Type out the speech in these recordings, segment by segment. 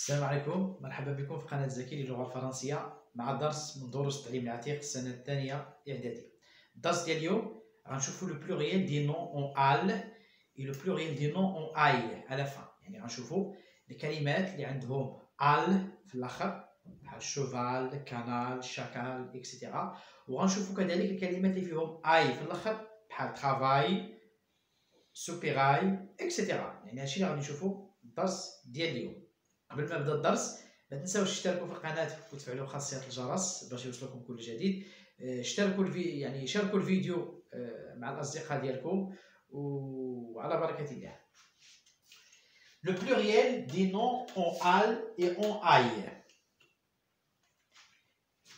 السلام عليكم. مرحبا بكم في قناة زكي للغة الفرنسية مع درس من دروس التعليم العتيق السنة الثانية إعدادي. الدرس ديال اليوم غنشوفو le pluriel des noms en al et le pluriel des noms en ail à la fin يعني غنشوفو الكلمات اللي عندهم al في الآخر بحال cheval canal chacal et cetera وغنشوفو كذلك الكلمات اللي فيهم آي في الآخر بحال travail soupirail et cetera يعني هادشي اللي غادي نشوفو الدرس ديال اليوم. قبل ما نبدا الدرس ما تنساوش تشتركوا في القناة وتفعلوا خاصية الجرس باش يوصلكم كل جديد. آه، اشتركوا الفي يعني شاركوا الفيديو آه، مع الأصدقاء ديالكم وعلى بركة الله. le pluriel des noms en al et en ail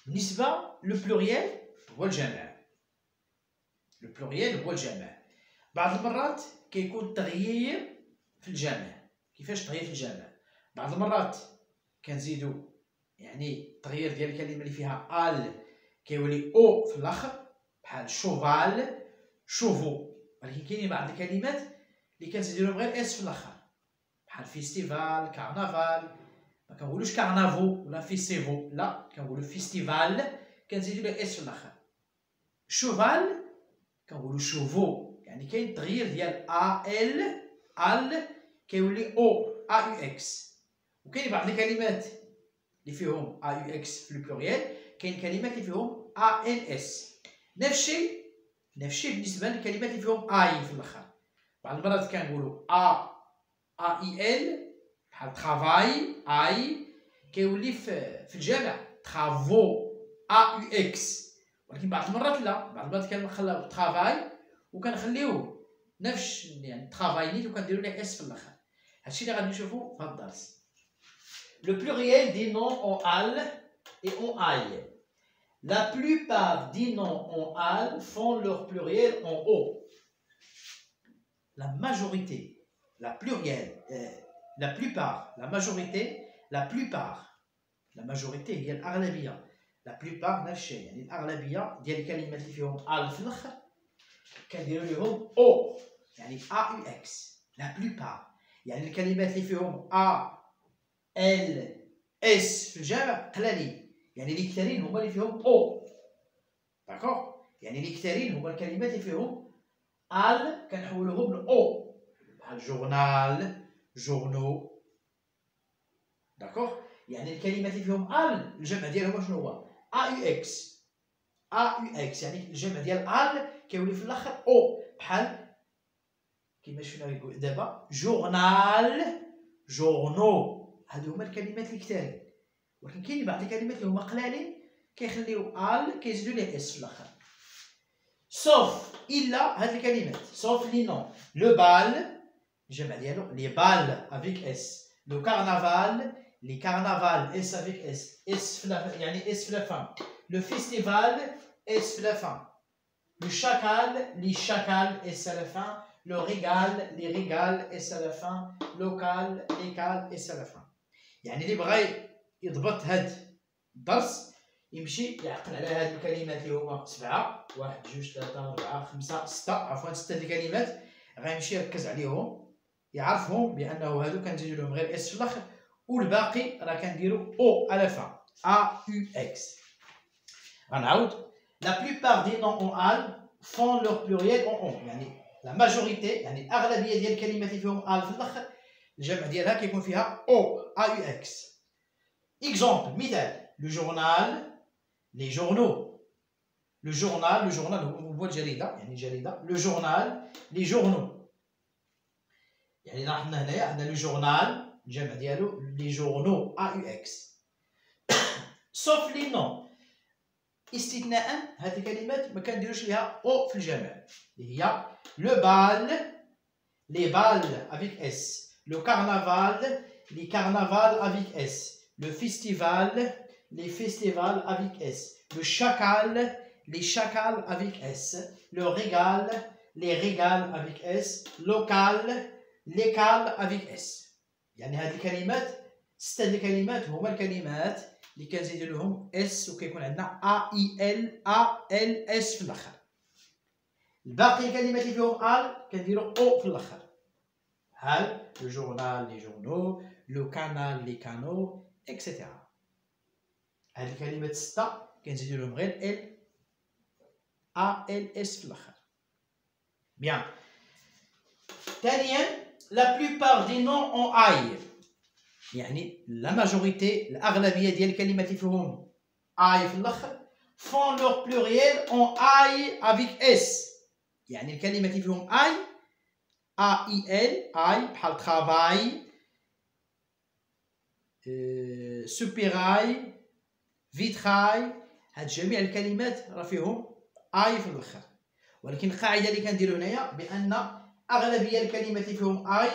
بالنسبة le pluriel هو الجمع le pluriel هو الجمع بعض المرات كيكون التغيير في الجمع كيفاش تغيير في الجمع بعض المرات كنزيدو يعني التغيير ديال الكلمة اللي فيها al كيولي aux في الآخر بحال cheval chevaux. ولكن كاينين بعض الكلمات اللي كنزيدو لهم غير s في الآخر. بحال festival carnaval. ما كنقولوش carnavaux ولا festivaux لا كنقولو festival. كنزيدو له s في الآخر. cheval كنقولو chevaux. يعني كاين تغيير ديال a l al كيولي aux a u x. وكاين بعض الكلمات اللي فيهم a u x في ال pluriel كاين كلمات اللي فيهم a l s نفس الشيء نفس الشيء بالنسبة للكلمات اللي فيهم اي في الأخر. بعض المرات كنقولوا a a i l بحال travail ail كيولي في, في الجمع travaux a u x ولكن بعض المرات لا بعض المرات كنخليو travail وكنخليوه نفس يعني travail نيت وكنديروا ليه s في الأخر. هادشي اللي غادي نشوفو في هاد الدرس. Le pluriel des noms en al et en aïe. La plupart des noms en al font leur pluriel en o. La majorité, la pluriel, euh, la plupart, la majorité, la plupart, la majorité هي الأغلبية la plupart نفس الشيء يعني الأغلبية ديال الكلمات اللي فيهم al في الآخر كنديروا لهم او يعني a u x la plupart يعني الكلمات اللي فيهم a l s في الجمع قلالين يعني الكثيرين هما اللي فيهم aux d'accord يعني الكثيرين هما الكلمات اللي فيهم al كنحولوهم ل aux بحال journal journaux d'accord يعني الكلمات اللي فيهم al الجمع ديالهم شنو هو؟ ا يو إكس ا يو إكس يعني الجمع ديال al كيولي في الأخر أو بحال كيما شفنا دابا journal journaux هادو هما الكلمات اللي كثارين ولكن كاين بعض الكلمات اللي هما قلالين كيخليو al كيزيدو ليه s في الآخر. sauf إلا هاد الكلمات. sauf les noms le bal الجمع ديالو les bals avec s le carnaval les carnavals s avec s s في يعني s في la fin le festival s في la fin le chacal les chacals s à la fin. Le régal les régals s à la fin. Le cal les cals s à la fin. يعني اللي بغى يضبط هاد الدرس يمشي يعقل على هاد الكلمات اللي هما سبعة واحد جوج ثلاثة أربعة خمسة ستة عفوا ستة الكلمات غيمشي يركز عليهم يعرفهم بأنه هادو كنزيدو لهم غير s في الآخر والباقي راه كنديرو aux à la fin a u x. غنعاود. la plupart des noms en al font leur pluriel en aux يعني la majorité يعني الاغلبيه ديال الكلمات اللي فيهم al في الأخر الجمع ديالها كيكون فيها aux a u x exemple مثال. le journal les journaux le journal le journal هو الجريده يعني الجريده le journal les journaux يعني حنا هنايا عندنا le journal الجمع ديالو les journaux a u x sauf les noms استثناء هذه الكلمات ما كنديروش ليها أو في الجمع. اللي هي le bal les bals avec S le carnaval, les carnavals avec S. Le festival, les festivals avec S. Le chacal, les chacals avec S. Le régal, les régals avec S. Le cal, les cals avec S. يعني هذه الكلمات ستة الكلمات هما الكلمات اللي كنزيدو لهم S وكيكون عندنا a i l a l s في الآخر الباقي الكلمات اللي فيهم al كنديرو aux في الآخر بحال le journal les journaux le canal les canaux et cetera هاد الكلمات الستة كنزيدو لهم غير ال a l s في الآخر bien ثانيا la plupart des noms en ail يعني la majorité الاغلبيه ديال الكلمات اللي فيهم ail في الآخر font leur pluriel en ail avec S يعني الكلمات اللي فيهم ail ال ail بحال travail soupirail vitrail هاد جميع الكلمات راه فيهم اي في الآخر ولكن القاعده اللي كنديرو هنايا بان اغلبيه الكلمات اللي فيهم ail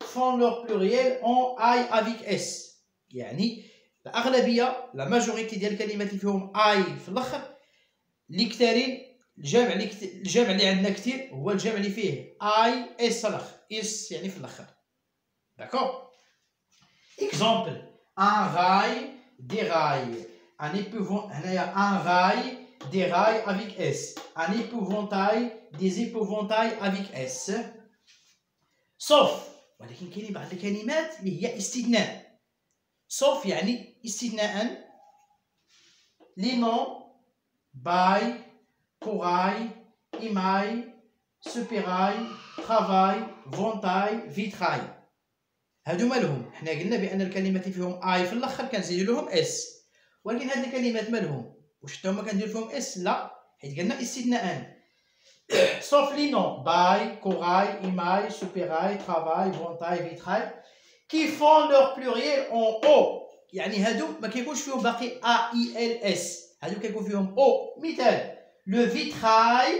font leur pluriel en ail avec S يعني الاغلبيه la majorité ديال الكلمات اللي فيهم اي في الآخر اللي كثارين الجمع اللي كت... الجمع اللي عندنا كثير هو الجمع اللي فيه ail S الأخر. S يعني في الأخر. d'accord exemple un rail des rails un épouvan هنايا un rail des rails avec S un épouvantail des épouvantails avec S sauf ولكن كاينين بعض الكلمات اللي هي استثناء sauf يعني استثناء les noms bail corail émail soupirail travail vantail vitrail هادو مالهم؟ حنا قلنا بأن الكلمات اللي فيهم آي في الأخر كنزيدو لهم S ولكن هاد الكلمات مالهم؟ واش حتى هما كندير فيهم S لا. حيت قلنا استثناء. Sauf les noms. Bail, corail, imaille, supérail, travail, ventaille, vitrail qui font leur pluriel en O. يعني هادو ما كيكونش فيهم باقي A I L S. هادو كيكون فيهم O. مثال le vitrail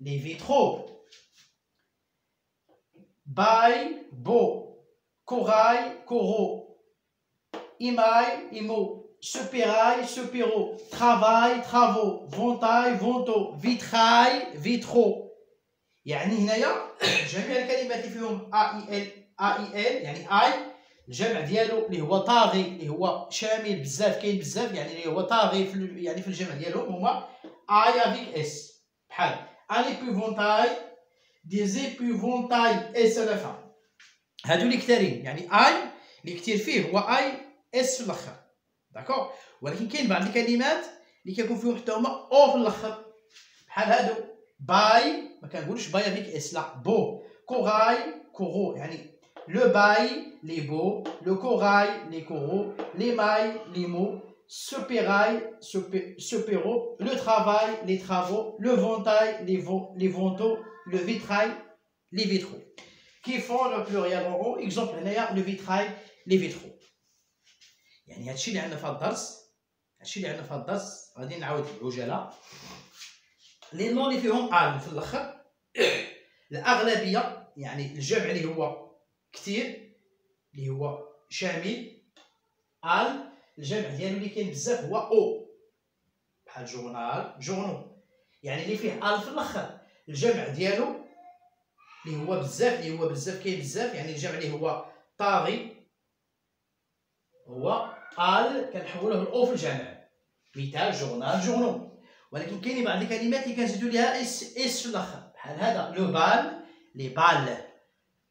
les vitraux. Bail beau. Corail coraux. Imaille imo supérail, supéro, travail, travaux, ventail, vento, vitrail, vitraux. يعني هنايا جميع الكلمات اللي فيهم a i l a i l يعني ail الجمع ديالو اللي هو طاغي اللي هو شامل بزاف كاين بزاف يعني اللي هو طاغي في يعني في الجمع ديالهم هما ail avec S بحال un épouvantail des épouvantails S على هادو اللي كثارين يعني اي اللي كثير فيه هو ail S في الآخر d'accord ولكن كاين بعض الكلمات اللي كيكون فيهم حتى هما أو في الآخر بحال هادو bail ما كنقولش bail avec S لا baux corail coraux يعني le bail les baux le corail les coraux l'émail les émaux soupirail soupiraux le travail les travaux le vantail les les vantaux le vitrail les vitraux qui font le pluriel en aux exemple le vitrail les vitraux يعني هادشي اللي عندنا في الدرس هادشي اللي عندنا في الدرس غادي نعاود بعجاله les noms اللي فيهم al في الآخر الاغلبيه يعني الجمع اللي هو كثير اللي هو شامل al الجمع ديالو اللي كاين بزاف هو aux بحال journal journaux يعني اللي فيه al في الأخر. الجمع ديالو اللي هو بزاف اللي هو بزاف كاين بزاف. يعني الجمع اللي هو طاغي هو al كنحولوه ل aux في الجمع. مثال journal journaux ولكن كاينين بعض الكلمات اللي كنزيدو ليها S S في الأخر. بحال هذا. le bal les bals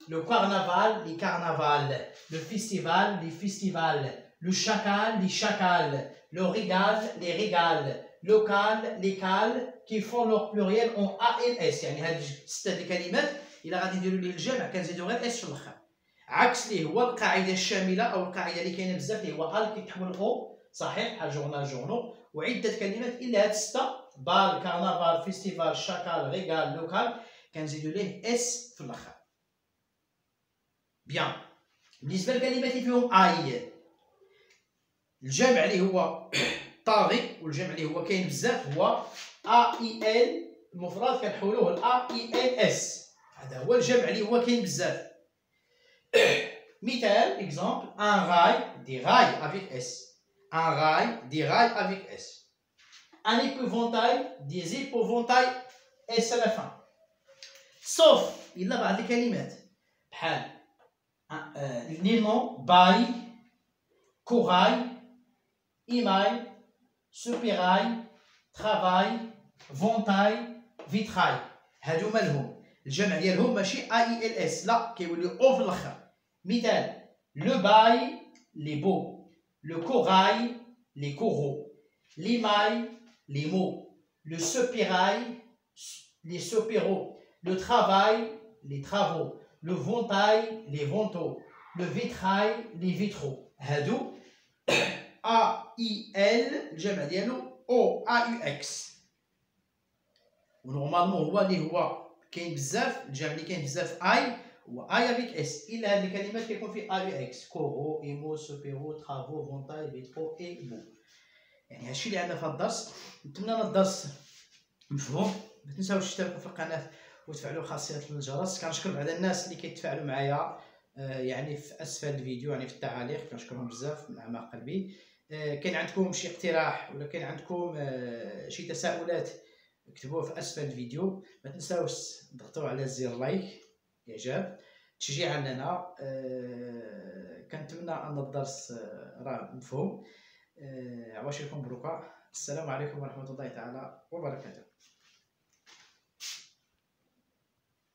le carnaval les carnavals le festival les festivals le chacal les chacals le régal les régals le cal les cals qui font leur pluriel en a l s يعني هاد ستة الكلمات الا غادي نديرو ليه الجمع كنزيدو غير S في الآخر عكس ليه هو القاعده الشامله أو القاعده اللي كاينة بزاف اللي هو al كيتحول aux صحيح بحال journal journaux وعده كلمات الا هاد السته bal carnaval festival chacal régal le cal كنزيدو ليه S في الآخر bien بالنسبة للكلمات اللي فيهم اي الجمع اللي هو طاغي والجمع اللي هو كاين بزاف هو a i l المفرد كنحولوه ل a i l s هذا هو الجمع اللي هو كاين بزاف مثال exemple un rail des rails avec S des rails avec S. Un épouvantail, des épouvantails S à la fin. Sauf, إلا بعض الكلمات بحال les noms bail, corail, émail, soupirail, travail, vantail, vitrail. هادو مالهم الجمع ديالهم ماشي a i l s لا كيوليو أو في الأخر. مثال le bail les baux le corail les coraux l'émail les émaux le soupirail les soupiraux le travail les travaux le vantail les vantaux le vitrail les vitraux. هادو a i l الجمع ديالو aux a u x و normalement هو اللي هو كاين بزاف الجمع اللي كاين بزاف ail هو ail avec s الا هاد الكلمات كيكون فيه a u x coraux émaux soupiraux travaux vantail vitraux émaux يعني هادشي اللي عندنا في الدرس نتمنى ان الدرس مفهوم ما تنساوش تشتركوا في القناه وتفعلوا خاصيه الجرس كنشكر بعض الناس اللي كيتفاعلوا معايا يعني في اسفل الفيديو يعني في التعاليق كنشكرهم بزاف من اعماق قلبي كاين عندكم شي اقتراح ولا كاين عندكم آه، شي تساؤلات اكتبوه في أسفل الفيديو. ما تنساوش تضغطوا على زر لايك إعجاب. تشجيعا لنا كنتمنى أن الدرس راه مفهوم. عواشركم بروكا السلام عليكم ورحمة الله تعالى وبركاته.